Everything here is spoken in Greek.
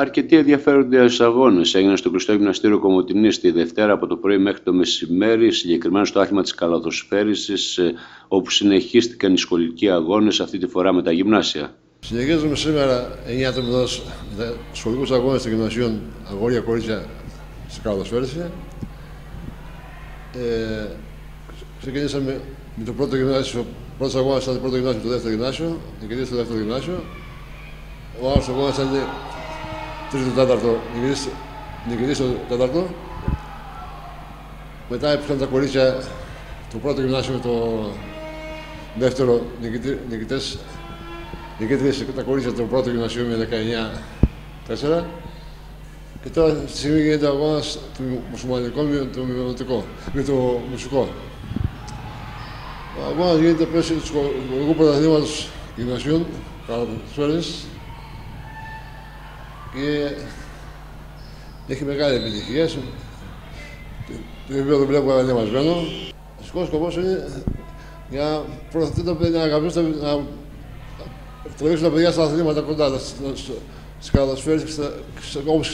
Αρκετοί ενδιαφέρονται στου αγώνες. Έγιναν στο κλειστό γυμναστήριο Κομωτινής τη Δευτέρα από το πρωί μέχρι το μεσημέρι, συγκεκριμένα στο άθλημα της καλαδοσφαίρισης, ε, όπου συνεχίστηκαν οι σχολικοί αγώνες, αυτή τη φορά με τα γυμνάσια. Συνεχίζουμε σήμερα 9 το μηνό σχολικούς αγώνες των γυμνασίων αγόρια κορίτσια στην καλαδοσφαίριση. Ε, ξεκινήσαμε με το πρώτο γυμνάσιο. Πρώτος αγώνας ήταν το πρώτο γυμνάσιο, το δεύτερο γυμνάσιο. Νικητή το δεύτερο γυμνάσιο. Ο άλλος αγώνας ήταν τρίτο τέταρτο, νικητής στο τέταρτο. Μετά έπαιξαν τα κορίτσια το πρώτο γυμνάσιο με το δεύτερο νικητές. Νικητές τα κορίτσια το πρώτο γυμνασίο με 19-4. Και τώρα στη στιγμή γίνεται ο αγώνας του μουσουλμανικού με το μειονοτικό, με το μουσικό. Ο αγώνας γίνεται πλαίσιο του σχολικού πρωταθλήματος γυμνασίων, κατά τι και έχει μεγάλη επιτυχία. Το επίπεδο βλέπω ανεβασμένο. Ο βασικός σκοπός είναι για να προωθηθεί το παιδί, να αγαπήσουν, να τραβήξουν τα παιδιά στα αθλήματα κοντά, στις καλασφαίρε, όπως